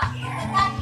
감.